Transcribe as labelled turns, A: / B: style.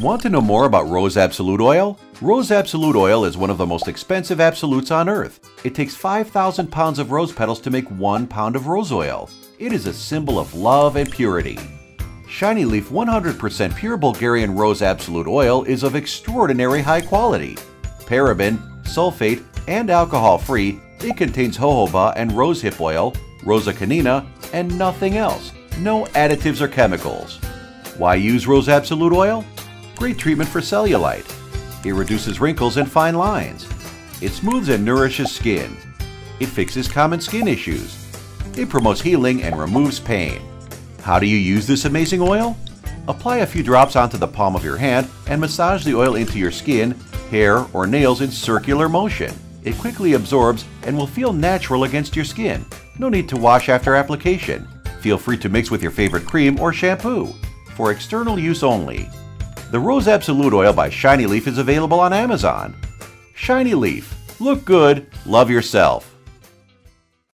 A: Want to know more about Rose Absolute Oil? Rose Absolute Oil is one of the most expensive absolutes on earth. It takes 5,000 pounds of rose petals to make one pound of rose oil. It is a symbol of love and purity. Shiny Leaf 100% pure Bulgarian Rose Absolute Oil is of extraordinary high quality. Paraben, sulfate, and alcohol free, it contains jojoba and rosehip oil, rosa canina, and nothing else. No additives or chemicals. Why use Rose Absolute Oil? Great treatment for cellulite. It reduces wrinkles and fine lines. It smooths and nourishes skin. It fixes common skin issues. It promotes healing and removes pain. How do you use this amazing oil? Apply a few drops onto the palm of your hand and massage the oil into your skin, hair, or nails in circular motion. It quickly absorbs and will feel natural against your skin. No need to wash after application. Feel free to mix with your favorite cream or shampoo. For external use only. The Rose Absolute Oil by Shiny Leaf is available on Amazon. Shiny Leaf. Look good, love yourself.